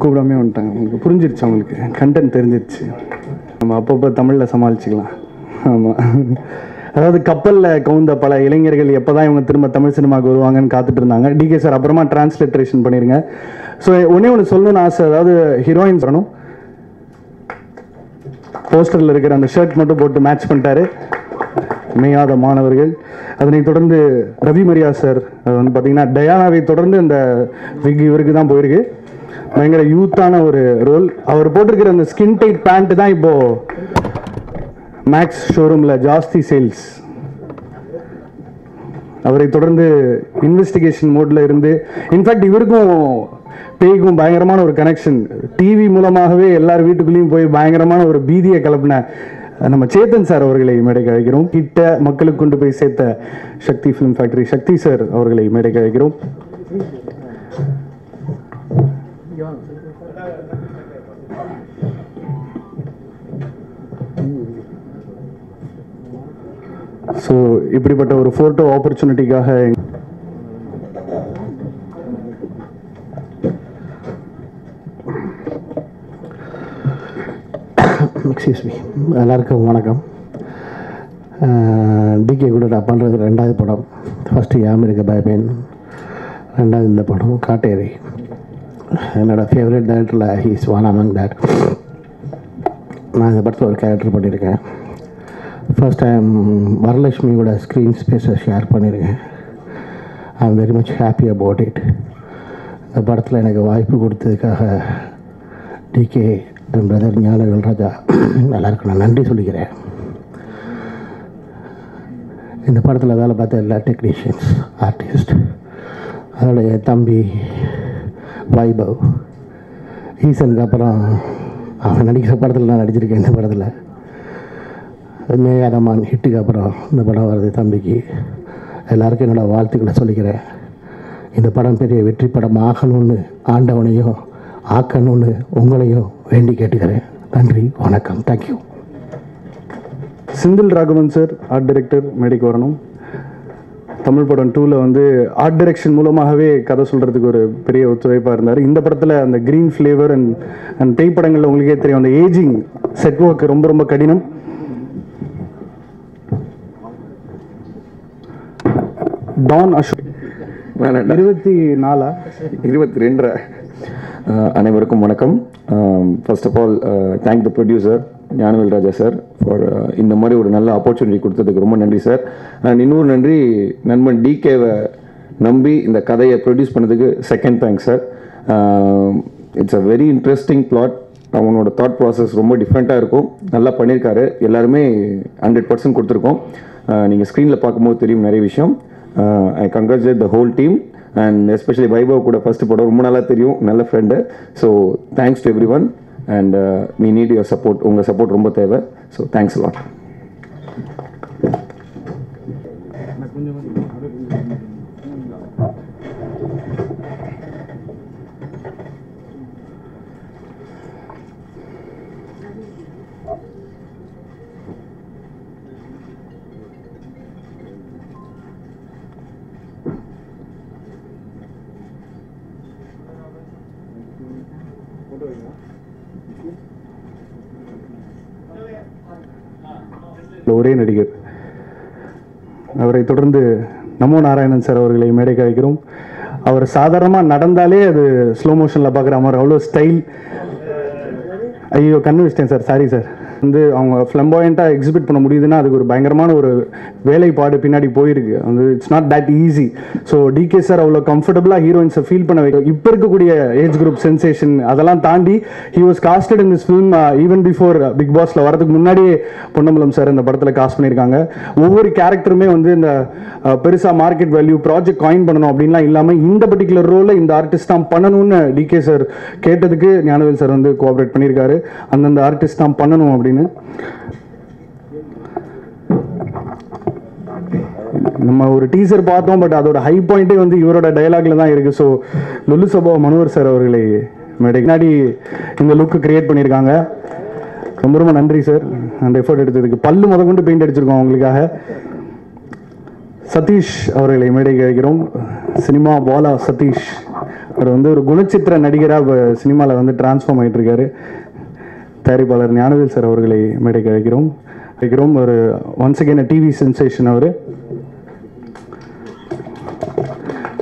கூப்பிடாமே வந்துட்டாங்க. உங்களுக்கு புரிஞ்சிருச்சு அவங்களுக்கு கண்டென்ட் தெரிஞ்சிருச்சு. நம்ம அப்பப்போ தமிழில் சமாளிச்சுக்கலாம். ஆமாம் அதாவது கப்பலில் கவுந்த பல இளைஞர்கள் எப்போ தான் இவங்க திரும்ப தமிழ் சினிமாவுக்கு வருவாங்கன்னு காத்துட்டு இருந்தாங்க. டிகே சார் அப்புறமா டிரான்ஸ்லேட்ரேஷன் பண்ணிடுங்க ஸோ ஒன்றே ஒன்று சொல்லணும்னு ஆசை. அதாவது ஹீரோயின்ஸ் வரணும். போஸ்டரில் இருக்கிற அந்த ஷர்ட் மட்டும் போட்டு மேட்ச் பண்ணிட்டாரு. அமையாத மாணவர்கள். அதனைத் தொடர்ந்து ரவி மரியா சார் அது வந்து பார்த்தீங்கன்னா டயானாவை தொடர்ந்து அந்த விக் இவருக்கு தான் போயிருக்கு. பயங்கர யூத்தான ஒரு ரோல் அவர் போட்டிருக்கிற அந்த ஸ்கின் டைட் பேண்ட் தான் இப்போ மேக்ஸ் ஷோரூமில் ஜாஸ்தி சேல்ஸ் அவரை தொடர்ந்து இன்வெஸ்டிகேஷன் மோட்ல இருந்து இன்ஃபேக்ட் இவருக்கும் பேய்க்கும் பயங்கரமான ஒரு கனெக்ஷன் டிவி மூலமாகவே எல்லார் வீட்டுக்குள்ளேயும் போய் பயங்கரமான ஒரு பீதியை கலப்பின நம்ம சேத்தன் சார் அவர்களை மேடைக்கு அழைக்கிறோம். கிட்ட மக்களுக்கு கொண்டு போய் சேர்த்த Sakthi film factory Sakthi sir அவர்களை மேடைக்கு அழைக்கிறோம். ஸோ இப்படிப்பட்ட ஒரு ஃபோட்டோ ஆப்பர்ச்சுனிட்டிக்காக எக்ஸ்கியூஸ் மீ எல்லாருக்கும் வணக்கம். டிகே கூட நான் பண்ணுறது ரெண்டாவது படம். ஃபஸ்ட்டு யாம் இருக்க பயபேன் ரெண்டாவது இந்த படம் காட்டேரி. என்னோடய ஃபேவரட் டேரக்டரில் ஹீஸ் ஒன் அமங் தேட் நான் இந்த படத்தில் ஒரு கேரக்டர் பண்ணியிருக்கேன் ஃபர்ஸ்ட் டைம் வரலட்சுமியோட ஸ்க்ரீன் ஸ்பேஸை ஷேர் பண்ணியிருக்கேன் I am very much happy about it இந்த படத்தில் எனக்கு வாய்ப்பு கொடுத்ததுக்காக டிகே என் பிரதர் ஞான ராஜா எல்லாருக்கும் நான் நன்றி சொல்லிக்கிறேன். இந்த படத்தில் வேலை பார்த்த எல்லா டெக்னீஷியன்ஸ் ஆர்டிஸ்ட் அதோடைய தம்பி வைபவ் ஈசனுக்கு அப்புறம் அவன் நடிக்கிற படத்தில் நான் நடிச்சிருக்கேன் இந்த படத்தில். மேயாரமான் ஹிட்டுக்கு அப்புறம் இந்த படம் வருது தம்பிக்கு. எல்லாருக்கும் என்னோடய வாழ்த்துக்களை சொல்லிக்கிறேன். இந்த படம் பெரிய வெற்றி படம் ஆகணும்னு ஆண்டவனையும் ஆக்கணும்னு உங்களையும் வேண்டி கேட்டுக்கிறேன். நன்றி வணக்கம். Thank you Senthil Raghavan sir art director மேடைக்கு வரணும். தமிழ் படம் டூவில் வந்து ஆர்ட் டைரக்ஷன் மூலமாகவே கதை சொல்கிறதுக்கு ஒரு பெரிய ஒத்துழைப்பாக இருந்தார். இந்த படத்தில் அந்த க்ரீன் ஃப்ளேவர் அண்ட் அண்ட் பேய் படங்களில் உங்களுக்கே தெரியும் அந்த ஏஜிங் செட் ஒர்க் ரொம்ப ரொம்ப கடினம். டான் அசோக் இருபத்தி நாலா? இருபத்தி ரெண்டரை. அனைவருக்கும் வணக்கம். First of all thank the producer Gnanavel Raja sir for இந்த மாதிரி ஒரு நல்ல ஆப்பர்ச்சுனிட்டி கொடுத்ததுக்கு ரொம்ப நன்றி சார் அண்ட் இன்னொரு நன்றி நண்பன் டிகேவை நம்பி இந்த கதையை ப்ரொடியூஸ் பண்ணதுக்கு second thanks sir it's a very interesting plot அவனோட தாட் ப்ராசஸ் ரொம்ப டிஃப்ரெண்ட்டாக இருக்கும். நல்லா பண்ணியிருக்காரு. எல்லாருமே ஹண்ட்ரட் பர்சன்ட் கொடுத்துருக்கோம். Uh, நீங்கள் ஸ்க்ரீனில் பார்க்கும்போது தெரியும் நிறைய விஷயம். I congratulate the whole team and especially Vaibhav கூட ஃபர்ஸ்ட் படம் ரொம்ப நல்லா தெரியும் நல்ல friend so thanks to everyone and me need your support உங்கள் சப்போர்ட் ரொம்ப தேவை. ஸோ தேங்க்ஸ் லாட் ஒரே நடிகர். அவரை தொடர்ந்து நமோ நாராயணன் சார் அவர்களை மேடைக்கு அழைக்கிறோம். அவர் சாதாரணமாக நடந்தாலே அது ஸ்லோ மோஷனில் பார்க்குற மாதிரி அவ்வளோ ஸ்டைல் ஐயோ கண்ணு வச்சிட்டேன் சார். சாரி சார் வந்து அவங்க ஃப்ளம்பாயண்ட்டாக எக்ஸிபிட் பண்ண முடியுதுன்னா அதுக்கு ஒரு பயங்கரமான ஒரு வேலைப்பாடு பின்னாடி போயிருக்கு. வந்து it's not that easy so Deekay sir அவ்வளோ கம்ஃபர்டபுளாக ஹீரோயின்ஸை ஃபீல் பண்ண வைக்க இப்போ இருக்கக்கூடிய ஏஜ் குரூப் சென்சேஷன் அதெல்லாம் தாண்டி he was casted in this film even before Bigg பாஸில் வரதுக்கு முன்னாடியே பொன்னம்பலம் சார் இந்த படத்தில் காஸ்ட் பண்ணியிருக்காங்க. ஒவ்வொரு கேரக்டருமே வந்து இந்த பெருசாக மார்க்கெட் வேல்யூ ப்ராஜெக்ட் காயின் பண்ணணும் அப்படின்லாம் இல்லாமல் இந்த பர்டிகுலர் ரோலில் இந்த ஆர்டிஸ்ட் தான் பண்ணணும்னு டிகே சார் கேட்டதுக்கு ஞானவேல் சார் வந்து கோஆப்ரேட் பண்ணியிருக்காரு. அந்தந்த ஆர்டிஸ்ட் தான் பண்ணணும் அப்படின்னு நம்ம ஒரு டீசர் பார்த்தோம் பட் அதோட ஹை பாயிண்ட்டே வந்து இவரோட டயலாக்ல தான் இருக்கு. ஸோ லுல்லு சபா மனோவர் சார் அவர்களை முன்னாடி இந்த லுக்கு கிரியேட் பண்ணியிருக்காங்க. ரொம்ப ரொம்ப நன்றி சார் அந்த எஃபர்ட் எடுத்ததுக்கு. பல்லு முத கொண்டு பெயிண்ட் அடிச்சிருக்கோம் அவங்களுக்காக. சதீஷ் அவர்களை மேடைக்கு அழைக்கிறோம். சினிமா பாலா சதீஷ். அவர் வந்து ஒரு குணச்சித்திர நடிகராக சினிமாவில் வந்து டிரான்ஸ்ஃபார்ம் ஆகிட்டு இருக்காரு தயாரிப்பாளர் ஞானவேல் சார் அவர்களை மேடைக்கு அழைக்கிறோம். அழைக்கிறோம். ஒரு ஒன்ஸ் அகேன் டிவி சென்சேஷன் அவர்.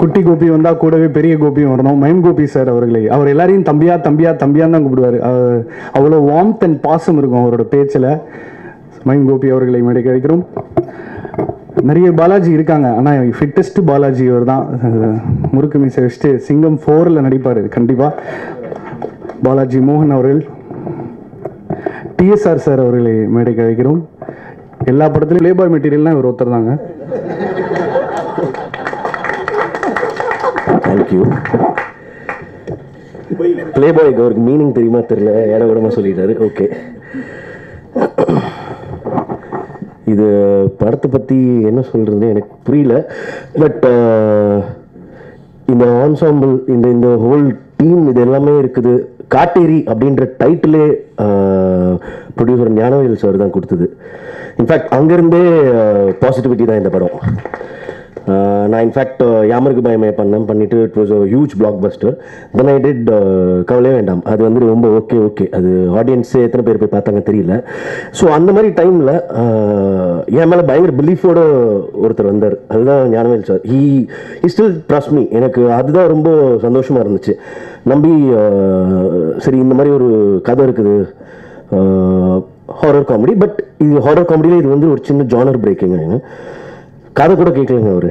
குட்டி கோபி வந்தால் கூடவே பெரிய கோபியும் வரணும். மயம் கோபி சார் அவர்களை. அவர் எல்லாரையும் தம்பியா தம்பியா தம்பியான்னு தான் கூப்பிடுவார். அவ்வளோ வார்ம்த் அண்ட் பாசம் இருக்கும் அவரோட பேச்சில். மயம் கோபி அவர்களை மேடைக்கு அழைக்கிறோம். நிறைய பாலாஜி இருக்காங்க. ஆனால் ஃபிட்டஸ்ட் பாலாஜி அவர் தான் முறுக்கு மீசை வச்சுட்டு சிங்கம் ஃபோரில் நடிப்பார். கண்டிப்பாக பாலாஜி மோகன் அவர்கள். டிஎஸ்ஆர் சார் அவர்களை மேடைக்கு அழைக்கிறோம். எல்லா படத்துலையும் லேபாய் மெட்டீரியல்லாம் இவர் ஒருத்தர் தாங்க. தேங்க்யூ ப்ளே பாய்க்கு அவருக்கு மீனிங் தெரியுமா தெரியல. ஏட விடமா சொல்லிட்டாரு. ஓகே இது படத்தை பற்றி என்ன சொல்கிறது எனக்கு புரியல. பட் uh, இந்த ஆன்சாம்பிள் இந்த இந்த ஹோல் டீம் இது எல்லாமே இருக்குது. காட்டேரி அப்படின்ற டைட்டிலே ப்ரொடியூசர் ஞானவேல் சார் தான் கொடுத்தது. இன்ஃபேக்ட் அங்கேருந்தே பாசிட்டிவிட்டி தான் இந்த படம். நான் இன்ஃபேக்ட் யாமருக்கு பயமே பண்ணேன். பண்ணிட்டு it was a huge blockbuster then I did கவலையே வேண்டாம். அது வந்து ரொம்ப ஓகே ஓகே அது ஆடியன்ஸு எத்தனை பேர் போய் பார்த்தாங்க தெரியல. ஸோ அந்த மாதிரி டைமில் என் மேலே பயங்கர பிலீஃபோட ஒருத்தர் வந்தார். அதுதான் Gnanavel sir he he still trust me எனக்கு அதுதான் ரொம்ப சந்தோஷமாக இருந்துச்சு. நம்பி சரி இந்த மாதிரி ஒரு கதை இருக்குது. ஹாரர் காமெடி பட் இது ஹாரர் காமெடியில் இது வந்து ஒரு சின்ன ஜானர் பிரேக்கிங் கதை கூட கேட்கலங்க அவர்.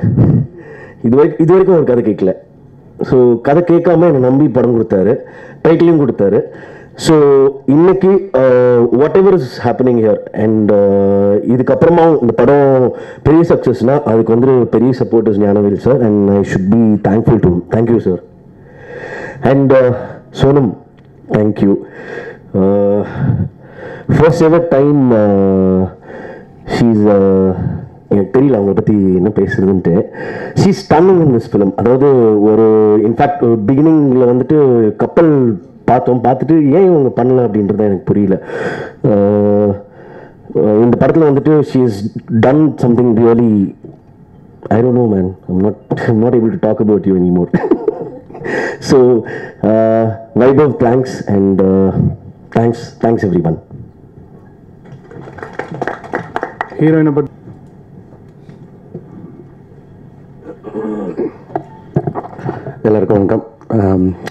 இது வரைக்கும் இது வரைக்கும் அவர் கதை கேட்கல. ஸோ கதை கேட்காம என்னை நம்பி படம் கொடுத்தாரு. டைட்டிலையும் கொடுத்தாரு. ஸோ இன்னைக்கு whatever is happening here and இதுக்கப்புறமா இந்த படம் பெரிய சக்ஸஸ்னால் அதுக்கு வந்து பெரிய supporters Gnanavel sir and I should be thankful to thank you sir and Sonam thank you first ever time she's எனக்கு தெரியல அவங்கள பற்றி என்ன பேசுறதுன்ட்டு. She stunning in this film அதாவது ஒரு இன்ஃபேக்ட் பிகினிங்கில் வந்துட்டு கப்பல் பார்த்தோம் பார்த்துட்டு ஏன் இவங்க பண்ணல அப்படின்றது எனக்கு புரியல. இந்த படத்தில் வந்துட்டு she is done something really I don't know man I'm not I'm not able talk talk you you anymore. So uh, Vaibhav, thanks and thanks thanks every one ஹீரோயினை பற்றி எல்லாருக்கும் வணக்கம்.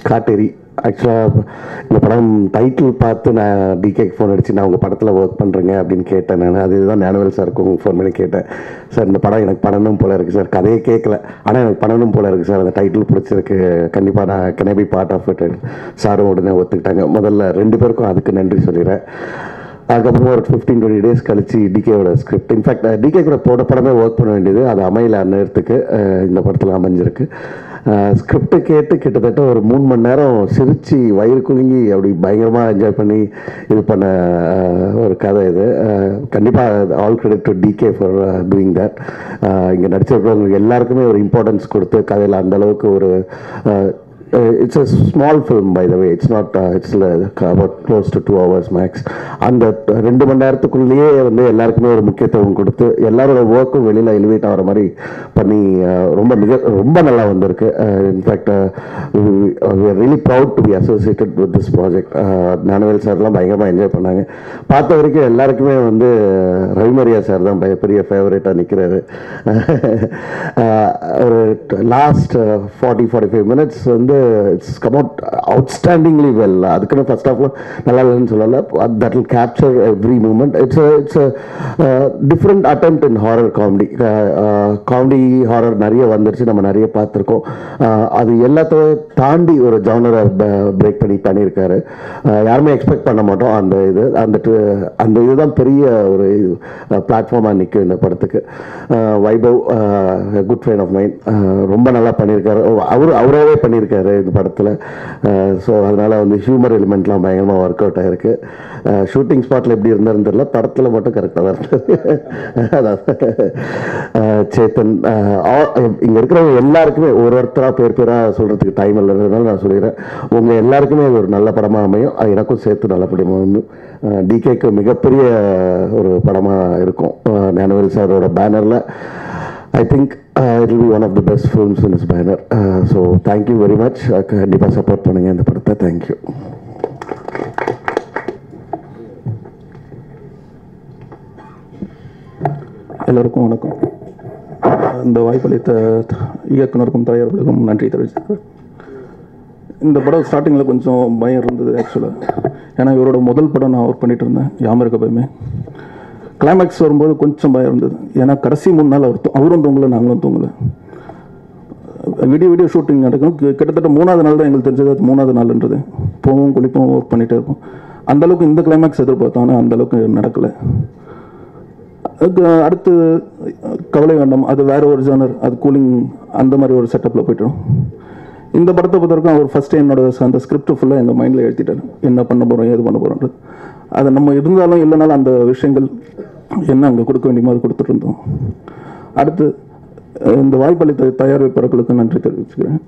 காட்டேரி. ஆக்சுவலாக இந்த படம் டைட்டில் பார்த்து நான் டிகேக்கு ஃபோன் அடிச்சு நான் உங்கள் படத்தில் ஒர்க் பண்ணுறேங்க அப்படின்னு கேட்டேன் நான். அதுதான் ஞானவேல் சாருக்கும் ஃபோன் பண்ணி கேட்டேன். சார் இந்த படம் எனக்கு பண்ணணும் போல இருக்குது சார் கதையை கேட்கல. ஆனால் எனக்கு பண்ணணும் போல இருக்குது சார் அந்த டைட்டில் பிடிச்சிருக்கு. கண்டிப்பாக நான் can be part of it சாரும் உடனே ஒத்துக்கிட்டாங்க. முதல்ல ரெண்டு பேருக்கும் அதுக்கு நன்றி சொல்லிடுறேன். அதுக்கப்புறமா ஒரு ஃபிஃப்டீன் டுவெண்ட்டி டேஸ் கழிச்சு டிகேவோட ஸ்கிரிப்ட் இன்ஃபேக்ட் டிகே கூட போட படமே ஒர்க் பண்ண வேண்டியது அது அமையல அந்நேரத்துக்கு இந்த படத்தில் அமைஞ்சிருக்கு. ஸ்கிரிப்டை கேட்டு கிட்டத்தட்ட ஒரு மூணு மணி நேரம் சிரித்து வயிறு குலுங்கி அப்படி பயங்கரமாக என்ஜாய் பண்ணி இது பண்ண ஒரு கதை இது. கண்டிப்பாக all credit to DK for doing that இங்கே நடிச்சிருக்கிறவங்க எல்லாருக்குமே ஒரு இம்பார்ட்டன்ஸ் கொடுத்து கதையில் அந்த அளவுக்கு ஒரு Uh, it's a small film by the way it's not it's about close to two hours max அந்த ரெண்டு மணி நேரத்துக்குள்ளேயே வந்து எல்லாருக்குமே ஒரு முக்கியத்துவம் கொடுத்து எல்லாரோட ஒர்க்கும் வெளியில் எலிவேட் ஆகிற மாதிரி பண்ணி uh, ரொம்ப மிக ரொம்ப நல்லா வந்திருக்கு. In fact really proud to be associated with this project Gnanavel சார்லாம் பயங்கரமாக என்ஜாய் பண்ணாங்க. பார்த்த வரைக்கும் எல்லாருக்குமே வந்து uh, ரவிமரியா சார் தான் பய- பெரிய ஃபேவரேட்டாக நிற்கிறாரு ஒரு last forty forty five minutes வந்து it's come out outstandingly well அதுக்குன்னு ஃபர்ஸ்ட் ஆஃப் நல்லா இல்லைன்னு சொல்லலை. That will capture every moment it's it's different attempt in horror comedy comedy horror நிறைய வந்துருச்சு. நம்ம நிறைய பார்த்துருக்கோம். Uh, அது எல்லாத்தையும் தாண்டி ஒரு ஜானரை பிரேக் பண்ணி பண்ணியிருக்காரு. Uh, யாருமே எக்ஸ்பெக்ட் பண்ண மாட்டோம் அந்த இது. அந்த அந்த இதுதான் பெரிய ஒரு பிளாட்ஃபார்மாக uh, நிற்கும் இந்த படத்துக்கு. Vaibhav good friend of mine ரொம்ப நல்லா பண்ணியிருக்காரு. அவர் அவராகவே பண்ணியிருக்காரு. இந்த படத்தில். ஸோ அதனால் வந்து ஹியூமர் எலிமெண்ட்லாம் பயங்கரமாக ஒர்க் அவுட் ஆகிருக்கு ஷூட்டிங் ஸ்பாட்டில் எப்படி இருந்தாருன்னு தெரியல. படத்தில் மட்டும் கரெக்டாக தான் இருந்தது. அதான். சேத்தன் இங்கே இருக்கிறவங்க எல்லாருக்குமே ஒரு ஒருத்தராக பேர் பேராக சொல்கிறதுக்கு டைம் இல்லைன்றதுனால நான் சொல்லிடுறேன். உங்கள் எல்லாருக்குமே ஒரு நல்ல படமாக அமையும். அது எனக்கும் சேர்த்து நல்ல படமாக அமையும் டிகேக்கு மிகப்பெரிய ஒரு படமாக இருக்கும். ஞானவேல் சாரோட பேனரில் I think uh, it will be one of the best films in this banner. Uh, so thank you very much. Uh, கண்டிப்பாக சப்போர்ட் பண்ணுங்கள் இந்த படத்தை. தேங்க்யூ எல்லோருக்கும் வணக்கம். இந்த வாய்ப்பளித்த இயக்குனருக்கும் தயாரிப்புகளுக்கும் நன்றி தெரிவிச்சுக்கிறேன். இந்த படம் ஸ்டார்டிங்கில் கொஞ்சம் பயம் இருந்தது ஆக்சுவலாக ஏன்னா இவரோட முதல் படம் நான் ஒர்க் பண்ணிகிட்டு இருந்தேன் யாமருக்க பயமே கிளைமேக்ஸ் வரும்போது கொஞ்சம் பயம் இருந்தது. ஏன்னா கடைசி மூணு நாள் அவர் அவரும் தூங்கலை நாங்களும் தூங்கலை. விடிய விடிய ஷூட்டிங் நடக்கும் கிட்டத்தட்ட மூணாவது நாள் தான் எங்களுக்கு தெரிஞ்சது. அது மூணாவது நாள்ன்றது. போவோம் குளிப்போம் ஒர்க் பண்ணிகிட்டே இருப்போம். அந்தளவுக்கு இந்த கிளைமேக்ஸ் எதிர்பார்த்தோம் ஆனால் அந்த அளவுக்கு நடக்கலை. அதுக்கு அடுத்து கவலை வேண்டாம். அது வேற ஒரு ஜானர் அது கூலிங் அந்த மாதிரி ஒரு செட்டப்பில் போய்ட்டோம் இந்த படத்தை பொறுத்த வரைக்கும் அவர் ஃபர்ஸ்ட் என்னோட அந்த ஸ்கிரிப்ட் ஃபுல்லாக எங்கள் மைண்டில் எழுதிட்டார் என்ன பண்ண போகிறோம் ஏது பண்ண போகிறோன்றது அது நம்ம இருந்தாலும் இல்லைனாலும் அந்த விஷயங்கள் என்ன அங்கே கொடுக்க வேண்டியமோ அது கொடுத்துட்டு இருந்தோம். அடுத்து இந்த வாய்ப்பளித்த தயாரிப்பாளர்களுக்கு நன்றி தெரிவிச்சுக்கிறேன்.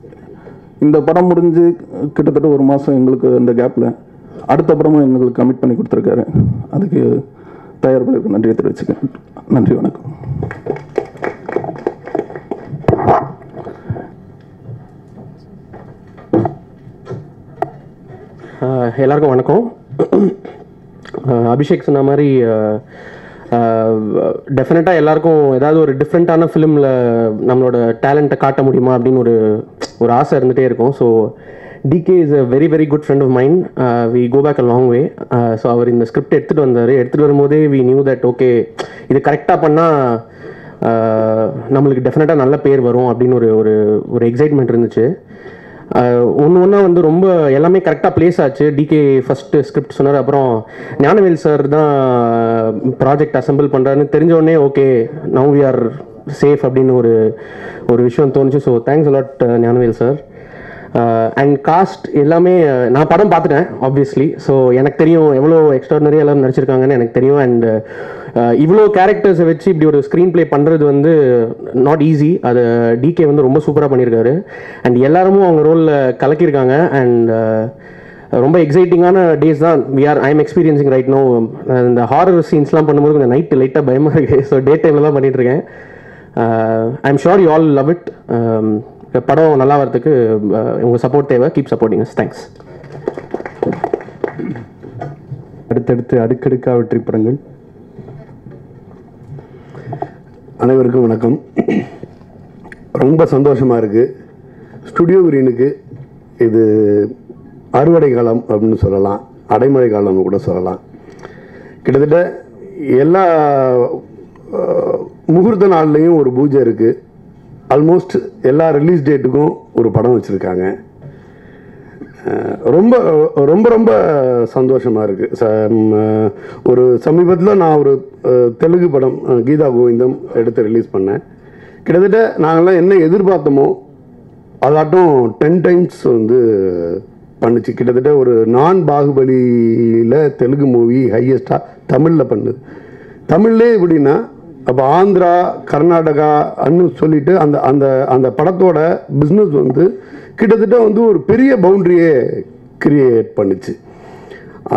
இந்த படம் முடிஞ்சு கிட்டத்தட்ட ஒரு மாதம் எங்களுக்கு அந்த கேப்பில் அடுத்த படமும் எங்களுக்கு கமிட் பண்ணி கொடுத்துருக்காரு. அதுக்கு தயாரிப்பாளருக்கு நன்றியை தெரிவிச்சுக்கிறேன். நன்றி வணக்கம். எல்லாருக்கும் வணக்கம். அபிஷேக் சொன்ன மாதிரி டெஃபினட்டாக எல்லாருக்கும் ஏதாவது ஒரு டிஃப்ரெண்ட்டான ஃபிலிமில் நம்மளோட டேலண்ட்டை காட்ட முடியுமா அப்படின்னு ஒரு ஒரு ஆசை இருந்துகிட்டே இருக்கும். So DK is a very very good friend of mine we go back a long way so அவர் இந்த ஸ்கிரிப்ட் எடுத்துகிட்டு வந்தார். எடுத்துகிட்டு வரும்போதே வி நியூ தட் ஓகே இது கரெக்டாக பண்ணால் நம்மளுக்கு டெஃபினட்டாக நல்ல பேர் வரும் அப்படின்னு ஒரு ஒரு ஒரு எக்ஸைட்மெண்ட் இருந்துச்சு. ஒன்று ஒன்றா வந்து ரொம்ப எல்லாமே கரெக்டாக ப்ளேஸ் ஆச்சு. டிகே ஃபஸ்ட்டு ஸ்கிரிப்ட் சொன்னார். அப்புறம் ஞானவேல் சார் தான் ப்ராஜெக்ட் அசெம்பிள் பண்ணுறாருன்னு தெரிஞ்ச உடனே okay now we are safe அப்படின்னு ஒரு ஒரு விஷயம் தோணுச்சு. So thanks a lot Gnanavel sir Uh, and cast எல்லாமே uh, நான் படம் பார்த்துட்டேன் ஆப்வியஸ்லி ஸோ எனக்கு தெரியும் எவ்வளோ எக்ஸ்ட்ரானரியாக எல்லாரும் நடிச்சிருக்காங்கன்னு எனக்கு தெரியும். அண்ட் uh, இவ்வளோ கேரக்டர்ஸை வச்சு இப்படி ஒரு ஸ்க்ரீன் ப்ளே பண்ணுறது வந்து நாட் ஈஸி அது டிகே வந்து ரொம்ப சூப்பராக பண்ணியிருக்காரு. அண்ட் எல்லாருமும் அவங்க ரோலில் கலக்கியிருக்காங்க. அண்ட் ரொம்ப எக்ஸைட்டிங்கான டேஸ் தான் we are I am experiencing right no இந்த ஹாரர் சீன்ஸ்லாம் பண்ணும்போது கொஞ்சம் நைட்டு லைட்டாக பயமாக இருக்குது ஸோ டே டைமில் தான் பண்ணிகிட்ருக்கேன் I am sure you all love it படம் நல்லா வரதுக்கு உங்கள் சப்போர்ட் தேவை. கீப் சப்போர்ட்டிங் தேங்க்ஸ் அடுத்தடுத்து அடுக்கடுக்கா வெற்றி படங்கள். அனைவருக்கும் வணக்கம். ரொம்ப சந்தோஷமாக இருக்குது ஸ்டுடியோ கிரீனுக்கு இது அறுவடை காலம் அப்படின்னு சொல்லலாம். அடைமழை காலம்னு கூட சொல்லலாம். கிட்டத்தட்ட எல்லா முகூர்த்த நாள்லேயும் ஒரு பூஜை இருக்குது ஆல்மோஸ்ட் எல்லா ரிலீஸ் டேட்டுக்கும் ஒரு படம் வச்சுருக்காங்க. ரொம்ப ரொம்ப ரொம்ப சந்தோஷமாக இருக்குது ச ஒரு சமீபத்தில் நான் ஒரு தெலுங்கு படம் கீதா கோவிந்தம் எடுத்து ரிலீஸ் பண்ணேன். கிட்டத்தட்ட நாங்கள்லாம் என்ன எதிர்பார்த்தோமோ அதாட்டும் டென் டைம்ஸ் வந்து பண்ணுச்சு. கிட்டத்தட்ட ஒரு நான் பாகுபலியில் தெலுங்கு மூவி ஹையஸ்ட்டாக தமிழில் பண்ணுது. தமிழ்லே எப்படின்னா அப்போ ஆந்திரா கர்நாடகா அன்னு சொல்லிட்டு அந்த அந்த அந்த படத்தோட பிஸ்னஸ் வந்து கிட்டத்தட்ட வந்து ஒரு பெரிய பவுண்ட்ரியே கிரியேட் பண்ணுச்சு.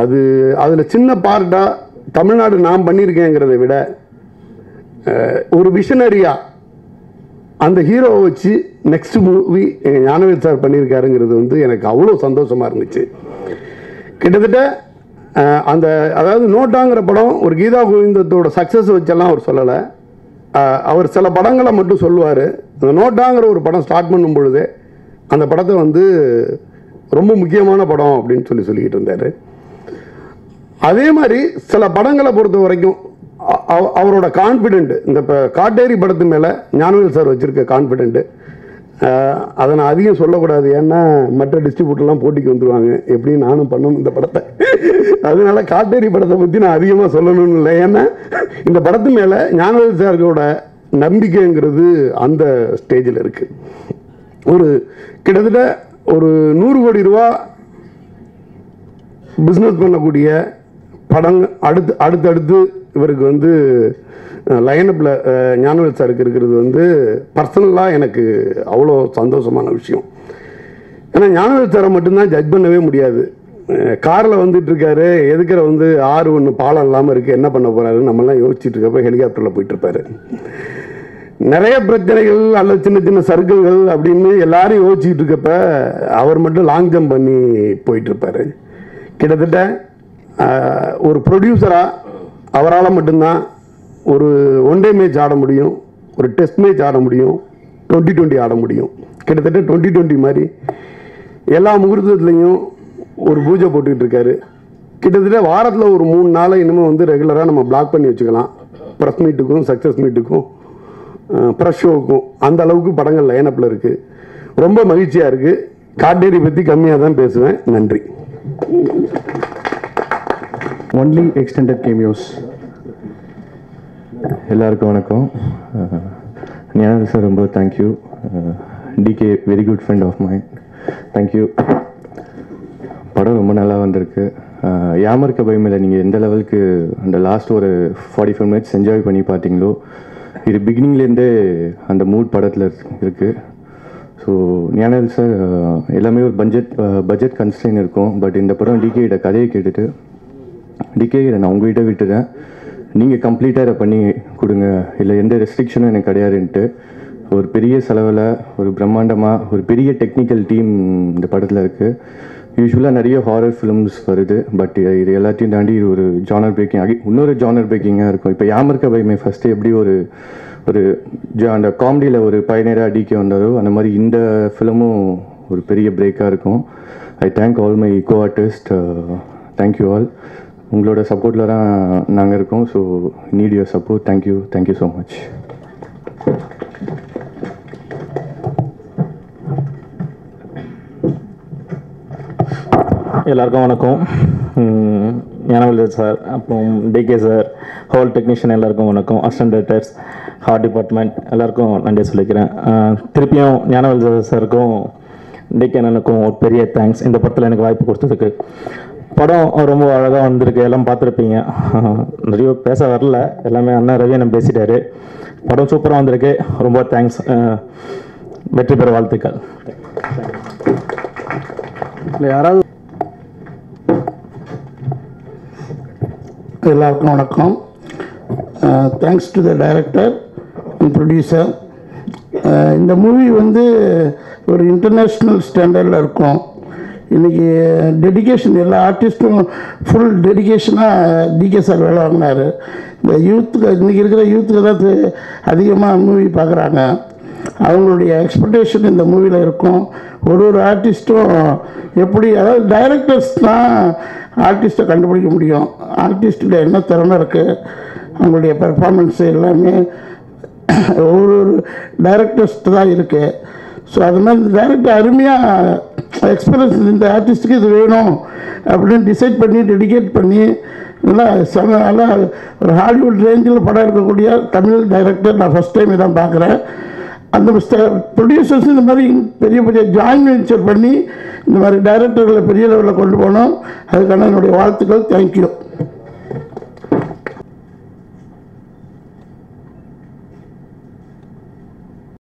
அது அதில் சின்ன பார்ட்டாக தமிழ்நாடு நான் பண்ணியிருக்கேங்கிறத விட ஒரு விஷனரியா அந்த ஹீரோவை வச்சு நெக்ஸ்ட் மூவி எங்கள் ஞானவேல் சார் பண்ணியிருக்காருங்கிறது வந்து எனக்கு அவ்வளோ சந்தோஷமாக இருந்துச்சு. கிட்டத்தட்ட அந்த அதாவது நோட்டாங்கிற படம் ஒரு கீதா கோவிந்தத்தோட சக்ஸஸ் வச்செல்லாம் அவர் சொல்லலை. அவர் சில படங்களை மட்டும் சொல்லுவார். அந்த நோட்டாங்கிற ஒரு படம் ஸ்டார்ட் பண்ணும் பொழுதே அந்த படத்தை வந்து ரொம்ப முக்கியமான படம் அப்படின்னு சொல்லி சொல்லிக்கிட்டு இருந்தார். அதே மாதிரி சில படங்களை பொறுத்த வரைக்கும் அவரோட கான்ஃபிடென்ட் இந்த இப்போ காட்டேரி படத்து மேலே ஞானவேல் சார் வச்சுருக்க கான்ஃபிடென்ட்டு அதை நான் அதிகம் சொல்லக்கூடாது. ஏன்னா மற்ற டிஸ்ட்ரிபியூட்டர்லாம் போட்டிக்கு வந்துடுவாங்க எப்படி நானும் பண்ணணும் இந்த படத்தை? அதனால காட்டேரி படத்தை பற்றி நான் அதிகமாக சொல்லணும்னு இல்லை. ஏன்னா இந்த படத்து மேலே ஞானவேல் சார்களோட நம்பிக்கைங்கிறது அந்த ஸ்டேஜில் இருக்குது ஒரு கிட்டத்தட்ட ஒரு நூறு கோடி ரூபா பிஸ்னஸ் பண்ணக்கூடிய படம் அடுத்து அடுத்தடுத்து இவருக்கு வந்து லைனப்பில் ஞானவேல் சாருக்கு இருக்கிறது வந்து பர்சனலாக எனக்கு அவ்வளோ சந்தோஷமான விஷயம். ஏன்னா ஞானவேல் சாரை மட்டும்தான் ஜட்ஜ் பண்ணவே முடியாது. காரில் வந்துட்டு இருக்காரு. எதுக்கிற வந்து ஆறு ஒன்று பாலம் இல்லாமல் இருக்குது என்ன பண்ண போகிறாரு நம்மலாம் யோசிச்சுட்டு இருக்கப்போ ஹெலிகாப்டரில் போயிட்டுருப்பாரு நிறைய பிரச்சனைகள் அல்லது சின்ன சின்ன சர்க்கிள்கள் அப்படின்னு எல்லாரும் யோசிச்சுட்டு இருக்கப்ப அவர் மட்டும் லாங் ஜம்ப் பண்ணி போயிட்டுருப்பாரு கிட்டத்தட்ட ஒரு ப்ரொடியூசராக அவரால் மட்டும்தான் ஒரு ஒன் டே மேட்ச் ஆட முடியும் ஒரு டெஸ்ட் மேட்ச் ஆட முடியும் டுவெண்ட்டி டுவெண்ட்டி ஆட முடியும். கிட்டத்தட்ட டுவெண்ட்டி டுவெண்ட்டி மாதிரி எல்லா முகூர்த்தத்துலேயும் ஒரு பூஜை போட்டுக்கிட்டு இருக்காரு. கிட்டத்தட்ட வாரத்தில் ஒரு மூணு நாளை இனிமேல் வந்து ரெகுலராக நம்ம பிளாக் பண்ணி வச்சுக்கலாம். ப்ரெஸ் மீட்டுக்கும் சக்ஸஸ் மீட்டுக்கும் ப்ரெஷ் ஷோவுக்கும் அந்த அளவுக்கு படங்கள் லைனப்பில் இருக்குது ரொம்ப மகிழ்ச்சியாக இருக்குது காட்டேரி பற்றி கம்மியாக தான் பேசுவேன். நன்றி. ஒன்லி எக்ஸ்டெண்டட் கேமியோஸ் எல்லாருக்கும் வணக்கம். ஞான சார் ரொம்ப thank you DK very good friend of mine thank you படம் ரொம்ப நல்லா வந்திருக்கு. யாமர்க்க பயமில்லை. நீங்கள் எந்த லெவலுக்கு அந்த லாஸ்ட் ஒரு ஃபார்ட்டி ஃபைவ் மினிட்ஸ் என்ஜாய் பண்ணி பார்த்தீங்களோ இது பிகினிங்லேருந்தே அந்த மூட் படத்தில் இருக்குது ஸோ ஞானல் சார் எல்லாமே ஒரு பட்ஜெட் பட்ஜெட் கன்ஸ்டைன் இருக்கும். பட் இந்த படம் டிகேயோட கதையை கேட்டுட்டு டிகே நான் உங்ககிட்ட விட்டுறேன். நீங்கள் கம்ப்ளீட்டாக இதை பண்ணி கொடுங்க. இல்லை எந்த ரெஸ்ட்ரிக்ஷனும் எனக்கு கிடையாதுன்ட்டு. ஒரு பெரிய செலவில் ஒரு பிரம்மாண்டமாக ஒரு பெரிய டெக்னிக்கல் டீம் இந்த படத்தில் இருக்குது யூஸ்வலாக நிறைய ஹாரர் ஃபிலிம்ஸ் வருது பட் இது எல்லாத்தையும் தாண்டி இது ஒரு ஜானர் பிரேக்கிங் ஆகி இன்னொரு ஜானர் பிரேக்கிங்காக இருக்கும். இப்போ யாமர்க்க பைமே ஃபஸ்ட்டு எப்படி ஒரு ஒரு ஜா- அந்த காமெடியில் ஒரு பயனராக டிகே வந்தாரோ அந்த மாதிரி இந்த ஃபிலிமும் ஒரு பெரிய பிரேக்காக இருக்கும். I thank all my co artist thank you all உங்களோட சப்போர்ட்டில் தான் நாங்கள் இருக்கோம். So need your support thank you thank you so much எல்லாருக்கும் வணக்கம். ஞானவல்லர் சார் அப்புறம் டிகே சார் ஹால் டெக்னீஷியன் எல்லாருக்கும் வணக்கம். அசிஸ்டன்ட் ஹார்ட் டிபார்ட்மெண்ட் எல்லாருக்கும் நன்றி சொல்லிக்கிறேன். திருப்பியும் ஞானவல்லர் சாருக்கும் டிகே அண்ணனுக்கும் ஒரு பெரிய தேங்க்ஸ் இந்த படத்தில் எனக்கு வாய்ப்பு கொடுத்ததுக்கு படம் ரொம்ப அழகாக வந்திருக்கு எல்லாம் பார்த்துருப்பீங்க. நிறைய பேச வரல எல்லாமே அண்ணா ரவி அண்ணன் பேசிட்டாரு. படம் சூப்பராக வந்திருக்கு ரொம்ப தேங்க்ஸ் வெற்றி பெற வாழ்த்துக்கள். இல்லை யாராவது எல்லாருக்கும் வணக்கம். Thanks to the director and producer இந்த மூவி வந்து ஒரு இன்டர்நேஷ்னல் ஸ்டாண்டர்டில் இருக்கும். இன்றைக்கி டெடிகேஷன் எல்லா ஆர்டிஸ்ட்டும் ஃபுல் டெடிகேஷனாக டிகே சார் வேலை வாங்கினார். இந்த யூத்துக்கு இன்றைக்கி இருக்கிற யூத்துக்கு தான் அதிகமாக மூவி பார்க்குறாங்க. அவங்களுடைய எக்ஸ்பெக்டேஷன் இந்த மூவியில் இருக்கும். ஒரு ஒரு ஆர்டிஸ்ட்டும் எப்படி அதாவது டைரக்டர்ஸ் தான் ஆர்டிஸ்ட்டை கண்டுபிடிக்க முடியும். ஆர்டிஸ்ட்டில் என்ன திறமை இருக்குது அவங்களுடைய பெர்ஃபார்மன்ஸு எல்லாமே ஒரு ஒரு டைரக்டர்ஸ்ட்டு தான் இருக்குது ஸோ அது மாதிரி இந்த டைரக்டர் அருமையாக எக்ஸ்பீரியன்ஸ் இந்த ஆர்டிஸ்ட்டுக்கு இது வேணும் அப்படின்னு டிசைட் பண்ணி டெடிகேட் பண்ணி நல்லா செம நல்லா ஒரு ஹாலிவுட் ரேஞ்சில் படம் எடுக்கக்கூடிய தமிழ் டைரக்டர் நான் ஃபஸ்ட் டைம் இதான் பார்க்குறேன். அந்த ப்ரொடியூசர்ஸ் இந்த மாதிரி பெரிய பெரிய ஜாயின் வெஞ்சர் பண்ணி இந்த மாதிரி டைரக்டர்களை பெரிய லெவலில் கொண்டு போகணும். அதுக்கான என்னுடைய வாழ்த்துக்கள். தேங்க்யூ